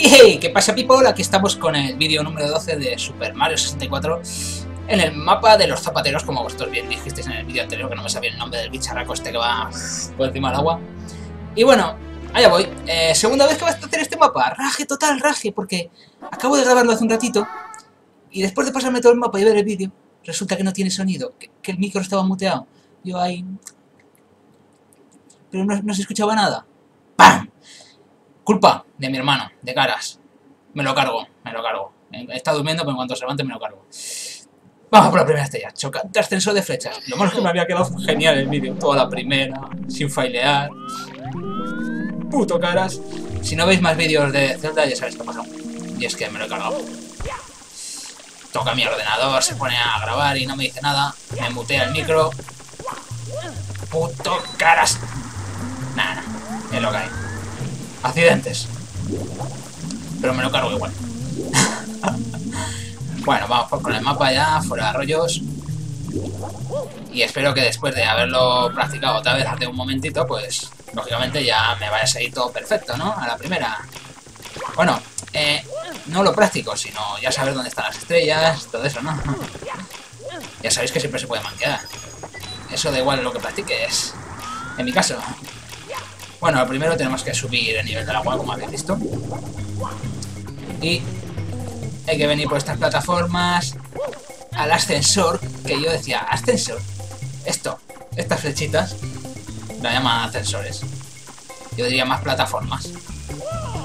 ¡Hey! ¿Qué pasa, people? Aquí estamos con el vídeo número 12 de Super Mario 64 en el mapa de los zapateros, como vosotros bien dijisteis en el vídeo anterior, que no me sabía el nombre del bicharraco este que va por encima del agua. Y bueno, allá voy. Eh, segunda vez que vas a hacer este mapa. Raje, total, raje, porque acabo de grabarlo hace un ratito y después de pasarme todo el mapa y ver el vídeo, resulta que no tiene sonido, que, el micro estaba muteado. Yo ahí... Pero no, no se escuchaba nada. ¡Pam! Culpa de mi hermano, de caras. Me lo cargo, me lo cargo. Está durmiendo, pero en cuanto se levante me lo cargo. Vamos por la primera estrella. Chocante ascensor de flechas. Lo malo es que me había quedado genial el vídeo. Toda la primera, sin failear. Puto caras. Si no veis más vídeos de Zelda, ya sabéis qué pasado. Y es que me lo he cargado. Toca mi ordenador, se pone a grabar y no me dice nada. Me mutea el micro. Puto caras. Nada, nada. Es lo que hay. Accidentes. Pero me lo cargo igual. bueno, vamos con el mapa ya, fuera de rollos. Y espero que después de haberlo practicado otra vez hace un momentito, pues lógicamente ya me vaya a salir todo perfecto, ¿no? A la primera. Bueno, eh, no lo práctico, sino ya saber dónde están las estrellas, todo eso, ¿no? ya sabéis que siempre se puede manquear. Eso da igual lo que practiques. En mi caso. Bueno, primero tenemos que subir el nivel del agua, como habéis visto. Y hay que venir por estas plataformas al ascensor, que yo decía, ascensor. Esto, estas flechitas, la llaman ascensores. Yo diría más plataformas.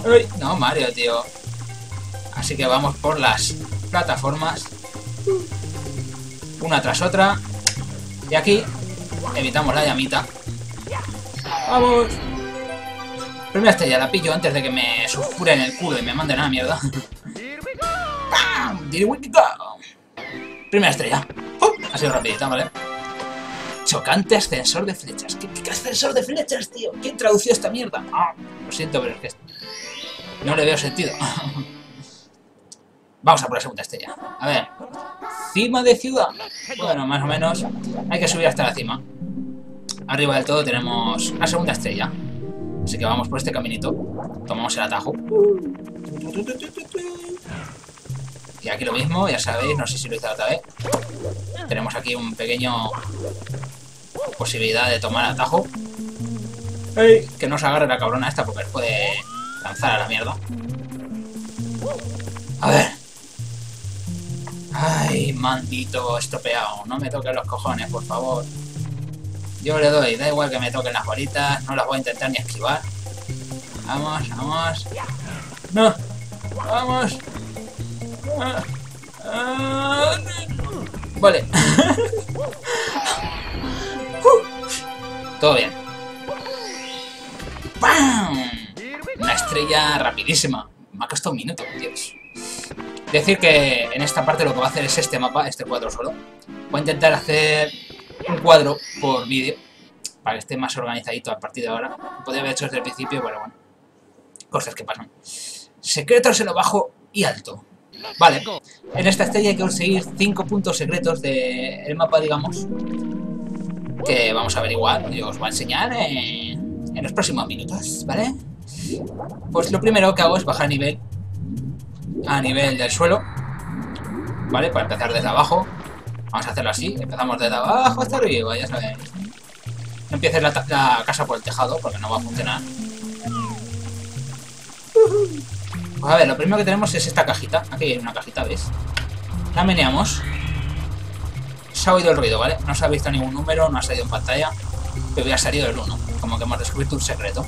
Uy, no, Mario, tío. Así que vamos por las plataformas. Una tras otra. Y aquí evitamos la llamita. ¡Vamos! Primera estrella, la pillo antes de que me sulfuren el culo y me manden a la mierda. ¡Pam! Primera estrella. ¡Oh! Ha sido rapidita, ¿vale? Chocante ascensor de flechas. ¿Qué, ¿Qué, ascensor de flechas, tío? ¿Quién tradució esta mierda? Ah, lo siento, pero es que no le veo sentido. Vamos a por la segunda estrella. A ver. Cima de ciudad. Bueno, más o menos. Hay que subir hasta la cima. Arriba del todo tenemos la segunda estrella. Así que vamos por este caminito. Tomamos el atajo. Y aquí lo mismo, ya sabéis, no sé si lo hice la otra vez. Tenemos aquí un pequeño posibilidad de tomar atajo. ¡Ey! Que no se agarre la cabrona esta porque puede lanzar a la mierda. A ver. Ay, maldito estropeado. No me toques los cojones, por favor. Yo le doy, da igual que me toquen las bolitas, no las voy a intentar ni esquivar. Vamos, vamos. No, vamos. Vale. Todo bien. ¡Pam! Una estrella rapidísima. Me ha costado un minuto, Dios. Decir que en esta parte lo que va a hacer es este mapa, este cuadro solo. Voy a intentar hacer un cuadro por vídeo para que esté más organizadito a partir de ahora. Podría haber hecho desde el principio, pero bueno. Cosas que pasan. Secretos en lo bajo y alto. Vale, en esta estrella hay que conseguir 5 puntos secretos del mapa, digamos. Que vamos a averiguar y os voy a enseñar en, en los próximos minutos, ¿vale? Pues lo primero que hago es bajar nivel a nivel del suelo. ¿Vale? Para empezar desde abajo. Vamos a hacerlo así. Empezamos desde abajo hasta arriba, ya sabéis. No empieces la, casa por el tejado porque no va a funcionar. Pues a ver, lo primero que tenemos es esta cajita. Aquí hay una cajita, ¿ves? La meneamos. Se ha oído el ruido, ¿vale? No se ha visto ningún número, no ha salido en pantalla. Pero hubiera salido el 1. Como que hemos descubierto un secreto.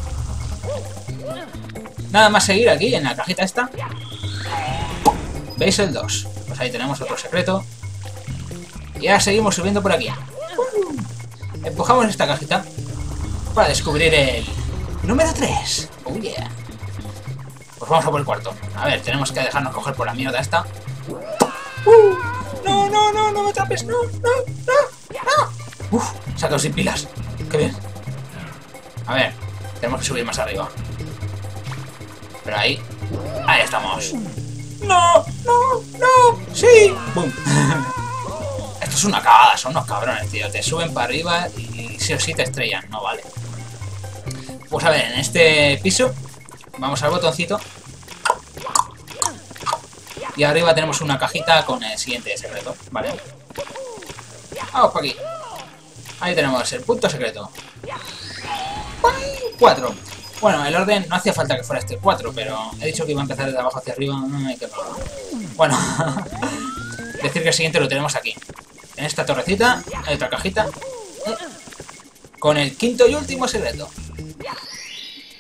Nada más seguir aquí, en la cajita esta. ¿Veis el 2? Pues ahí tenemos otro secreto. Y ahora seguimos subiendo por aquí. Empujamos esta cajita para descubrir el número 3. Oh yeah. Pues vamos a por el cuarto. A ver, tenemos que dejarnos coger por la mierda esta. Uh, no, no, no, no me atrapes, no, no, no, no. Uf, se ha quedado sin pilas. Qué bien. A ver, tenemos que subir más arriba. Pero ahí, ahí estamos. No, no, no, sí. Boom. Es una cagada, son unos cabrones, tío. Te suben para arriba y sí o sí te estrellan, no vale. Pues a ver, en este piso vamos al botoncito Y arriba tenemos una cajita con el siguiente secreto, ¿vale? Vamos por aquí. Ahí tenemos el punto secreto. 4. Bueno, el orden no hacía falta que fuera este 4, pero he dicho que iba a empezar de abajo hacia arriba. No hay que Bueno, decir que el siguiente lo tenemos aquí. En esta torrecita hay otra cajita. Con el quinto y último secreto.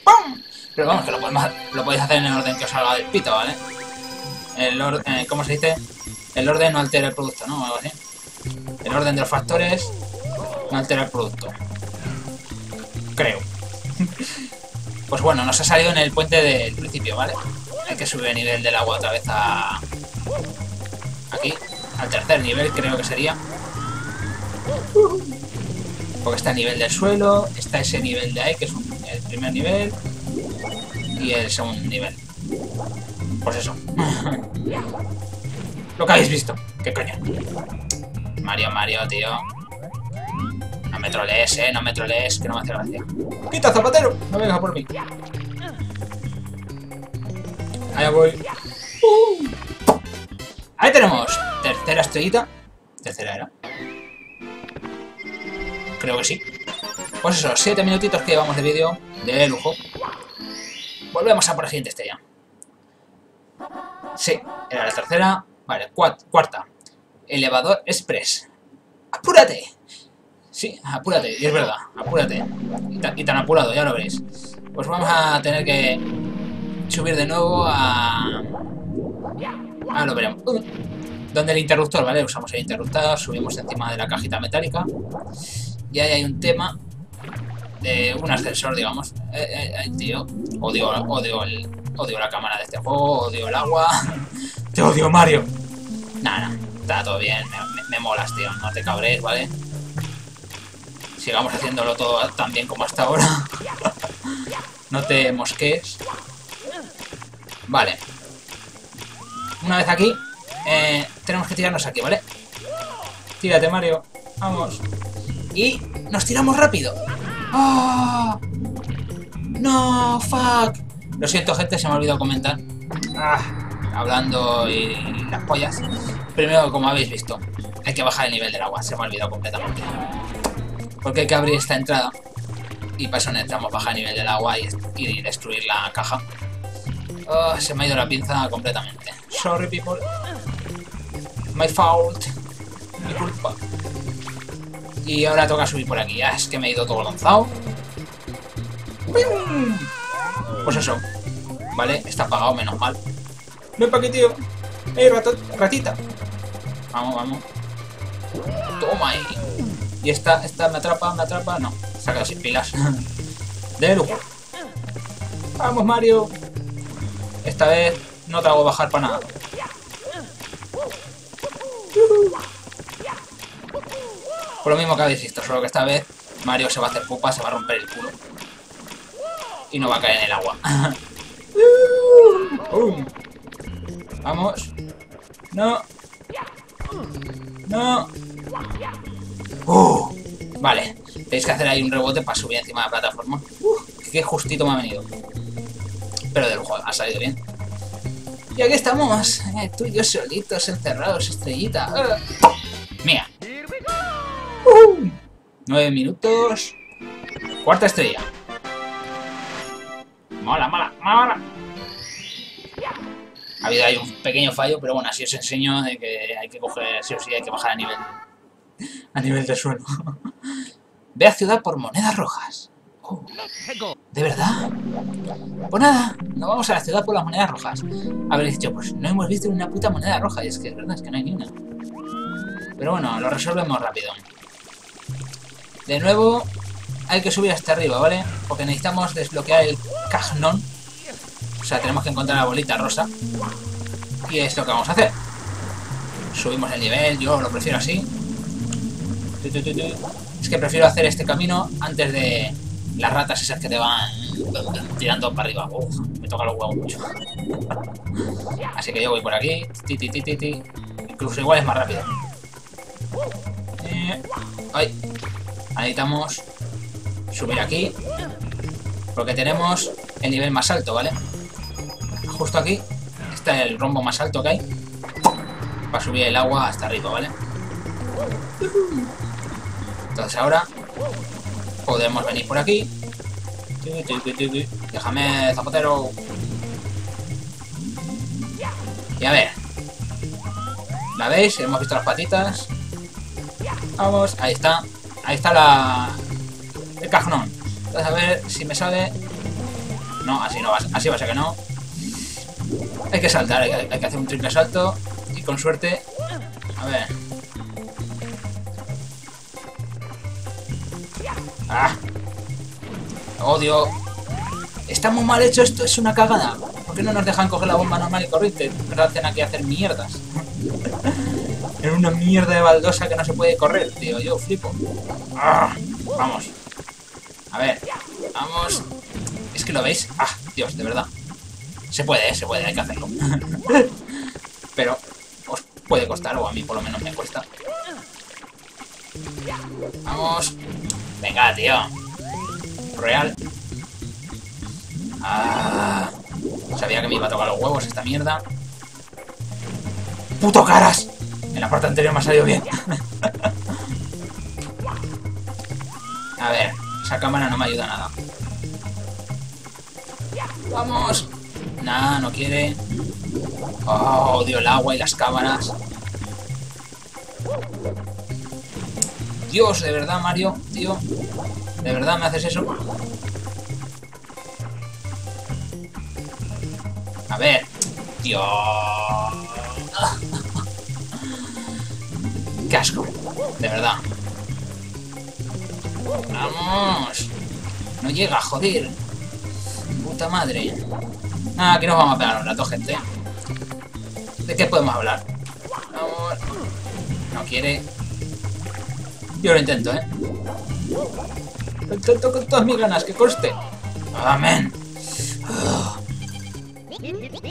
¡Pum! Pero vamos, que lo, lo podéis hacer en el orden que os salga del pito, ¿vale? El orden, eh, ¿cómo se dice? El orden no altera el producto, ¿no? Algo así. El orden de los factores no altera el producto. Creo. pues bueno, nos ha salido en el puente del principio, ¿vale? Hay que subir el nivel del agua otra vez a... Al tercer nivel creo que sería. Porque está el nivel del suelo, está ese nivel de ahí, que es el primer nivel, y el segundo nivel. Pues eso. Lo que habéis visto. ¿Qué coño? Mario, Mario, tío. No me trolees, eh. No me trolees, que no me hace gracia. ¡Quita, zapatero! No vengas por mí. Allá voy. Uh. Ahí tenemos. Tercera estrellita. Tercera era. Creo que sí. Pues eso, siete minutitos que llevamos de vídeo. De lujo. Volvemos a por la siguiente estrella. Sí, era la tercera. Vale, cuarta. Elevador Express. ¡Apúrate! Sí, apúrate, y es verdad, apúrate. Y, tan apurado, ya lo veréis. Pues vamos a tener que subir de nuevo a... Ah, lo veremos. Uh, donde el interruptor, ¿vale? Usamos el interruptor, subimos encima de la cajita metálica. Y ahí hay un tema de un ascensor, digamos. Eh, eh, tío, odio, odio, el, odio la cámara de este juego, odio el agua. Te odio, Mario. Nada, está todo bien, me, molas, tío, no te cabres, ¿vale? Sigamos haciéndolo todo tan bien como hasta ahora. no te mosques. Vale. Una vez aquí, eh, tenemos que tirarnos aquí, ¿vale? Tírate, Mario. Vamos. Y nos tiramos rápido. ¡Oh! ¡No! ¡Fuck! Lo siento, gente, se me ha olvidado comentar. Ah, hablando y las pollas. Primero, como habéis visto, hay que bajar el nivel del agua. Se me ha olvidado completamente. Porque hay que abrir esta entrada. Y para eso necesitamos bajar el nivel del agua y, destruir la caja. Oh, se me ha ido la pinza completamente. Sorry. My fault. Mi culpa. Y ahora toca subir por aquí. Ya es que me he ido todo lanzado. Pues eso. Vale, está apagado, menos mal. Ven pa' aquí, tío. ¡Ey, ratita! Vamos, vamos. Toma. Y esta, esta me atrapa, me atrapa. No, se ha quedado sin pilas. de lujo. Vamos, Mario. Esta vez no te hago bajar para nada. Por lo mismo que habéis visto, solo que esta vez Mario se va a hacer pupa, se va a romper el culo. Y no va a caer en el agua. Vamos. No. No. Uh, vale. Tenéis que hacer ahí un rebote para subir encima de la plataforma. qué justito me ha venido. Pero de lujo, ha salido bien. Y aquí estamos, eh, tú y yo solitos, encerrados, estrellita. Mía. Uh, nueve minutos. Cuarta estrella. Mola, mola, mola. Ha habido ahí un pequeño fallo, pero bueno, así os enseño de que hay que coger, sí o sí, hay que bajar a nivel, a nivel de suelo. Ve a ciudad por monedas rojas. ¿De verdad? Pues nada, no vamos a la ciudad por las monedas rojas. Habréis dicho, pues no hemos visto una puta moneda roja. Y es que verdad, es que no hay ni una. Pero bueno, lo resolvemos rápido. De nuevo, hay que subir hasta arriba, ¿vale? Porque necesitamos desbloquear el cajnón. O sea, tenemos que encontrar la bolita rosa. Y es lo que vamos a hacer. Subimos el nivel, yo lo prefiero así. Es que prefiero hacer este camino antes de las ratas esas que te van tirando para arriba. me toca los huevos mucho. Así que yo voy por aquí. Incluso igual es más rápido. Eh, ay, necesitamos subir aquí. Porque tenemos el nivel más alto, ¿vale? Justo aquí está el rombo más alto que hay. Para subir el agua hasta arriba, ¿vale? Entonces ahora podemos venir por aquí. Déjame, zapatero. Y a ver. ¿La veis? Hemos visto las patitas. Vamos, ahí está. Ahí está la... El cajón. Entonces a ver si me sale... No, así no va, así va a ser que no. Hay que saltar, hay que, hay que hacer un triple salto. Y con suerte... A ver. ¡Ah! Odio. Está muy mal hecho esto, es una cagada. ¿Por qué no nos dejan coger la bomba normal y corriente? Nos hacen aquí hacer mierdas. en una mierda de baldosa que no se puede correr, tío. Yo flipo. ¡Ah! Vamos. A ver. Vamos. Es que lo veis. ¡Ah! Dios, de verdad. Se puede, se puede, hay que hacerlo. Pero os puede costar, o a mí por lo menos me cuesta. Vamos. Venga, tío. Real. Ah, sabía que me iba a tocar los huevos esta mierda. ¡Puto caras! En la parte anterior me ha salido bien. a ver, esa cámara no me ayuda nada. ¡Vamos! Nah, no quiere. Oh, odio el agua y las cámaras. Dios, de verdad, Mario, tío. ¿De verdad me haces eso? A ver. Tío. Qué asco. De verdad. Vamos. No llega, joder. Puta madre. Ah, aquí nos vamos a pegar un rato, gente. ¿De qué podemos hablar? Vamos. No quiere. Yo lo intento, ¿eh? Lo intento con todas mis ganas, que coste. Amén.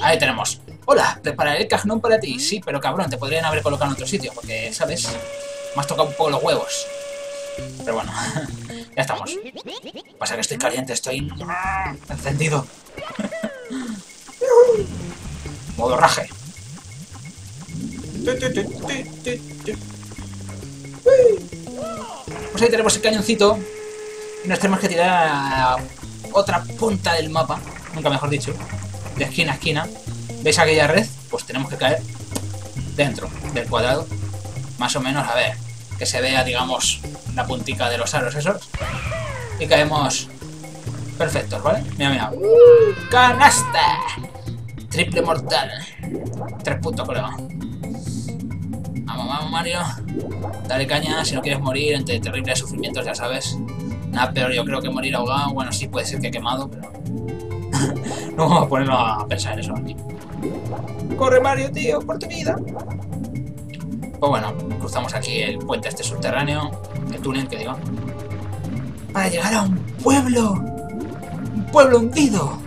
Ahí tenemos. Hola, prepararé el cajón para ti. Sí, pero cabrón, te podrían haber colocado en otro sitio, porque, ¿sabes? Me has tocado un poco los huevos. Pero bueno, ya estamos. Pasa que estoy caliente, estoy encendido. Modo raje. Pues ahí tenemos el cañoncito. Y nos tenemos que tirar a otra punta del mapa. Nunca mejor dicho. De esquina a esquina. ¿Veis aquella red? Pues tenemos que caer dentro del cuadrado. Más o menos, a ver. Que se vea, digamos, la puntica de los aros esos. Y caemos perfectos, ¿vale? Mira, mira. ¡Canasta! Triple mortal. Tres puntos, creo. Vamos, vamos, Mario. Dale caña si no quieres morir entre terribles sufrimientos, ya sabes. Nada peor, yo creo que morir ahogado. Bueno, sí puede ser que quemado, pero. no vamos a ponernos a pensar en eso aquí. ¡Corre, Mario, tío! ¡Por tu vida! Pues bueno, cruzamos aquí el puente este subterráneo. El túnel, que digo. Para llegar a un pueblo. ¡Un pueblo hundido!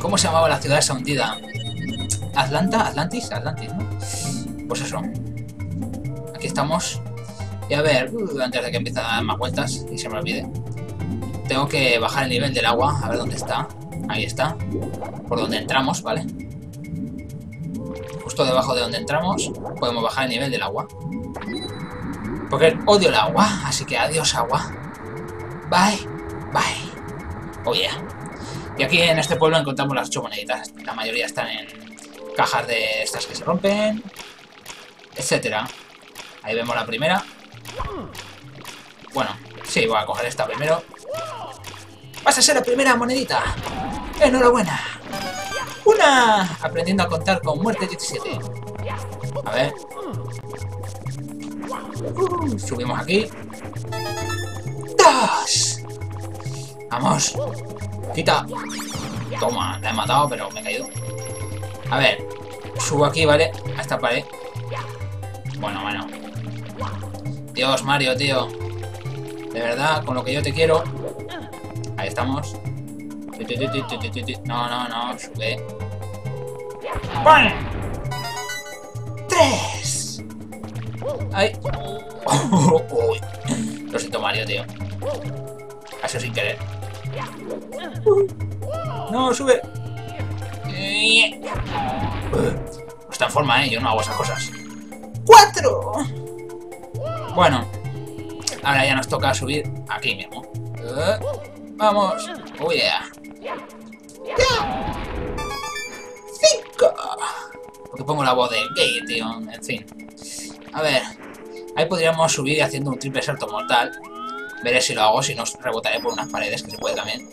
¿Cómo se llamaba la ciudad esa hundida? ¿Atlanta? ¿Atlantis? Atlantis, ¿no? Pues eso. Aquí estamos. Y a ver, uh, antes de que empiece a dar más vueltas y se me olvide. Tengo que bajar el nivel del agua, a ver dónde está. Ahí está. Por donde entramos, ¿vale? Justo debajo de donde entramos podemos bajar el nivel del agua. Porque odio el agua, así que adiós agua. Bye, bye. Oh yeah. Y aquí en este pueblo encontramos las ocho moneditas. La mayoría están en cajas de estas que se rompen, etcétera. Ahí vemos la primera. Bueno, sí, voy a coger esta primero. ¡Vas a ser la primera monedita! ¡Enhorabuena! ¡Una! Aprendiendo a contar con muerte 17. A ver. Subimos aquí. ¡Dos! ¡Vamos! ¡Quita! Toma, la he matado, pero me he caído. A ver. Subo aquí, ¿vale? A esta pared. Bueno, bueno. Dios, Mario, tío. De verdad, con lo que yo te quiero. Ahí estamos. No, no, no, sube. ¡Bueno! ¡Tres! ¡Ay! Uy. Lo siento, Mario, tío. Ha sido sin querer. No, sube. Eh, no está en forma, ¿eh? Yo no hago esas cosas. ¡Cuatro! Bueno, ahora ya nos toca subir aquí mismo. Eh, vamos. Oh, yeah. ¡Cinco! Porque pongo la voz de gay, tío. En fin. A ver. Ahí podríamos subir haciendo un triple salto mortal. Veré si lo hago, si no rebotaré por unas paredes, que se puede también.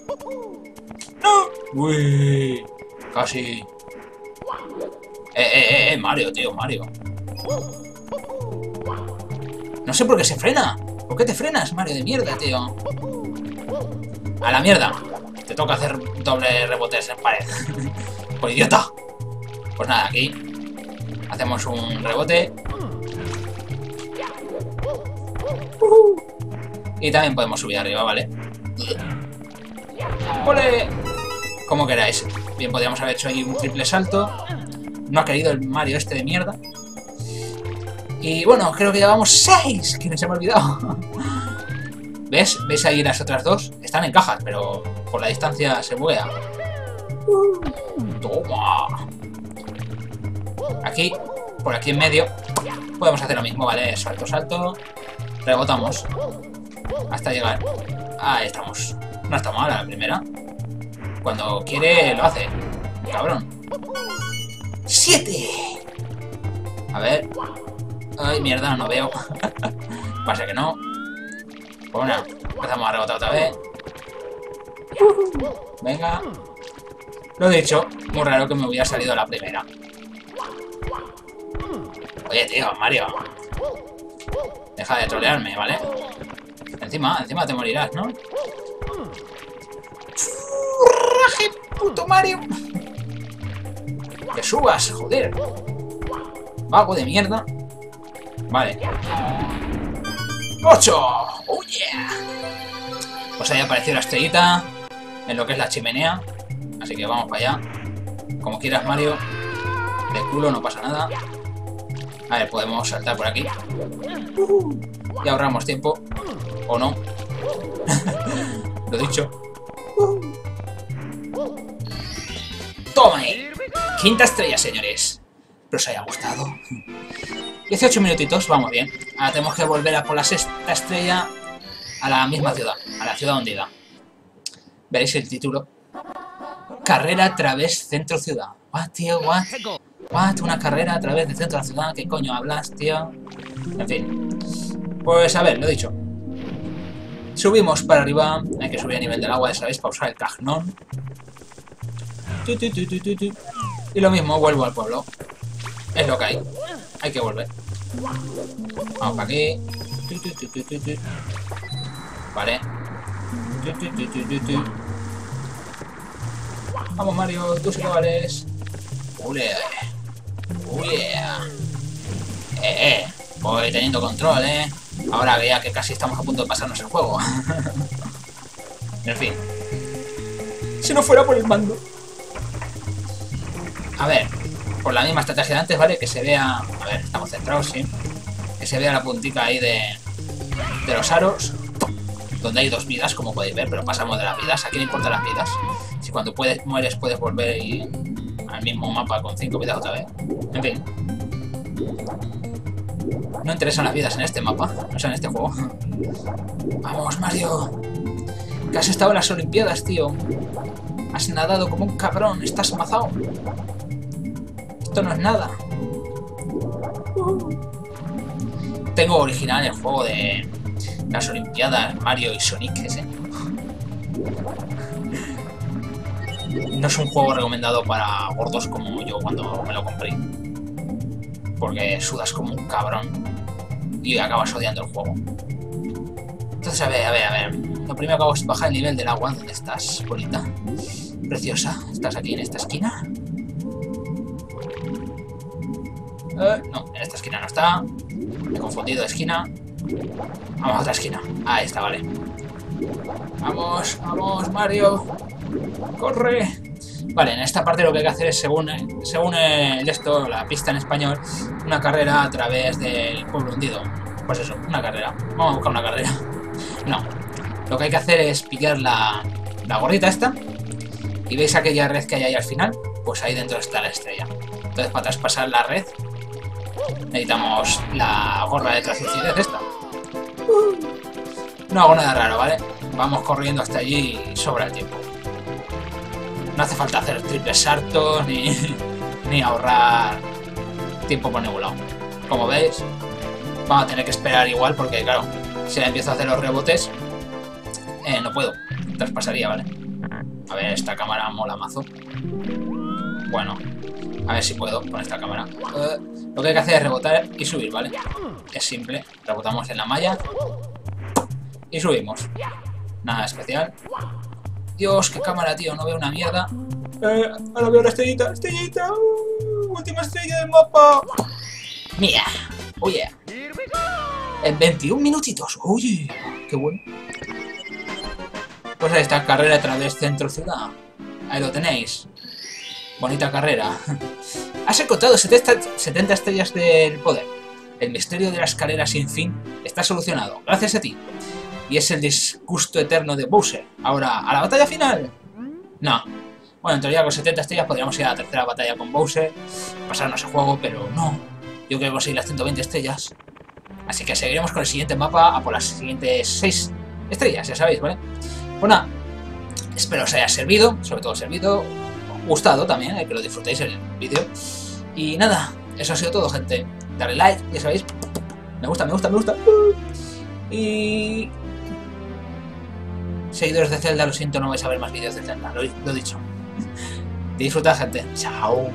¡No! ¡Uy! Casi. Eh, eh, eh, Mario, tío, Mario. No sé por qué se frena. ¿Por qué te frenas, Mario de mierda, tío? A la mierda. Te toca hacer doble rebotes en pared. Por idiota. Pues nada, aquí hacemos un rebote. Y también podemos subir arriba, ¿vale? ¡Ole! Como queráis. Bien, podríamos haber hecho ahí un triple salto. No ha querido el Mario este de mierda. Y bueno, creo que llevamos 6, que no se me ha olvidado. ¿Ves? ¿Ves ahí las otras dos? Están en cajas, pero por la distancia se buguea. Toma. Aquí, por aquí en medio, podemos hacer lo mismo, ¿vale? Salto, salto. Rebotamos. Hasta llegar. Ahí estamos. No está mal la primera. Cuando quiere, lo hace. Cabrón. ¡Siete! A ver. Ay, mierda, no veo. Pasa que no. Bueno, empezamos a rebotar otra vez. Venga. Lo he dicho, muy raro que me hubiera salido la primera. Oye, tío, Mario. Deja de trolearme, ¿vale? Encima, encima te morirás, ¿no? ¡Raje, puto Mario! ¡Que subas, joder! Vago de mierda. Vale. ¡Ocho! ¡Oh! Pues ahí apareció la estrellita en lo que es la chimenea. Así que vamos para allá. Como quieras, Mario. De culo, no pasa nada. A ver, podemos saltar por aquí. Y ahorramos tiempo. ¿O no? Lo dicho. ¡Toma ahí! Quinta estrella, señores. Espero os haya gustado. 18 minutitos, vamos bien. Ahora tenemos que volver a por la sexta estrella a la misma ciudad, a la ciudad hundida. Veréis el título. Carrera a través centro ciudad. What, tío, what? What, una carrera a través del centro ciudad. ¿Qué coño hablas, tío? En fin. Pues a ver, lo dicho. Subimos para arriba. Hay que subir a nivel del agua, ya sabéis, para usar el Y lo mismo, vuelvo al pueblo. Es lo que hay. Hay que volver. Vamos para aquí. Vale. Vamos Mario, tú sí que vales. Oh. Eh, eh. Voy teniendo control, eh. Ahora vea que casi estamos a punto de pasarnos el juego. en fin. Si no fuera por el mando. A ver, por la misma estrategia de antes, ¿vale? Que se vea... A ver, estamos centrados, sí. Que se vea la puntica ahí de, de los aros. Donde hay dos vidas, como podéis ver, pero pasamos de las vidas. ¿A quién importan las vidas? Si cuando puedes, mueres puedes volver y, al mismo mapa con cinco vidas otra vez. En fin. No interesan las vidas en este mapa, o sea, en este juego. Vamos, Mario. Que has estado en las Olimpiadas, tío. Has nadado como un cabrón, estás mazado. Esto no es nada. Tengo original el juego de las Olimpiadas, Mario y Sonic ese. No es un juego recomendado para gordos como yo cuando me lo compré. Porque sudas como un cabrón y acabas odiando el juego. Entonces, a ver, a ver, a ver. Lo primero que hago es bajar el nivel del agua. ¿Dónde estás, bonita? Preciosa. ¿Estás aquí en esta esquina? Eh, no, en esta esquina no está. He confundido esquina. Vamos a otra esquina. Ahí está, vale. Vamos, vamos, Mario. Corre. Vale, en esta parte lo que hay que hacer es, según, según el esto, la pista en español, una carrera a través del pueblo hundido. Pues eso, una carrera. Vamos a buscar una carrera. No. Lo que hay que hacer es pillar la, la gorrita esta. Y veis aquella red que hay ahí al final. pues ahí dentro está la estrella. Entonces, para traspasar la red, necesitamos la gorra de traficidez esta. No hago nada raro, ¿vale? Vamos corriendo hasta allí y sobra el tiempo. No hace falta hacer triples saltos ni, ni ahorrar tiempo por ningún. Como veis, vamos a tener que esperar igual porque, claro, si empiezo a hacer los rebotes, eh, no puedo. Traspasaría, ¿vale? A ver, esta cámara mola mazo. Bueno, a ver si puedo con esta cámara. Eh, lo que hay que hacer es rebotar y subir, ¿vale? Es simple. Rebotamos en la malla y subimos. Nada especial. Dios, qué cámara, tío. No veo una mierda. Eh, ahora veo la estrellita. ¡Estrellita! Uh, última estrella del mapa. Mira. Oye. En 21 minutitos. Oye. Qué bueno. Pues ahí está, carrera a través centro-ciudad. Ahí lo tenéis. Bonita carrera. Has encontrado 70, 70 estrellas del poder. El misterio de la escalera sin fin está solucionado, gracias a ti. Y es el disgusto eterno de Bowser. Ahora, ¿a la batalla final? No. Bueno, en teoría con 70 estrellas podríamos ir a la tercera batalla con Bowser, pasarnos el juego, pero no. Yo quiero conseguir las 120 estrellas. Así que seguiremos con el siguiente mapa a por las siguientes 6 estrellas, ya sabéis, ¿vale? Bueno, espero os haya servido, sobre todo servido, gustado también, eh, que lo disfrutéis el vídeo. Y nada, eso ha sido todo, gente. Dale like, ya sabéis. Me gusta, me gusta, me gusta. Y... Seguidores de Zelda, lo siento, no vais a ver más vídeos de Zelda, lo, lo dicho. Disfruta, gente. Chao.